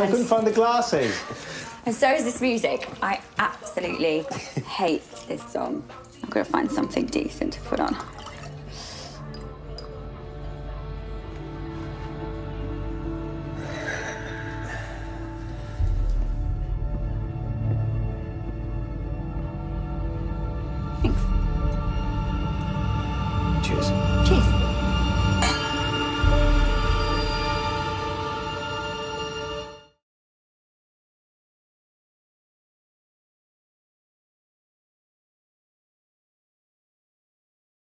I couldn't find the glasses. And so is this music. I absolutely hate this song. I've got to find something decent to put on. Thanks. Cheers.